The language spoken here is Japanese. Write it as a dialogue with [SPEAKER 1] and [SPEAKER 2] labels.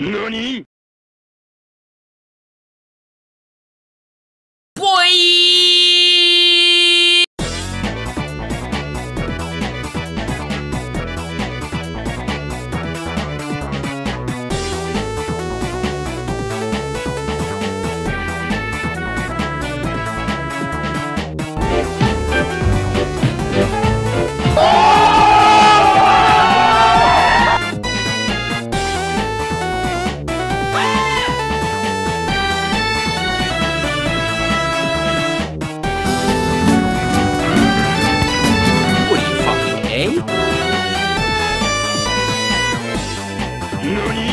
[SPEAKER 1] 何？No